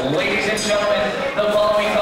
Ladies and gentlemen, the following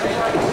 NWA